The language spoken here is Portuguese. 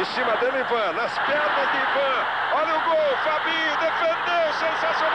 Em cima dele, Ivan. Nas pernas de Ivan. Olha o gol. Fabinho defendeu. Sensacional.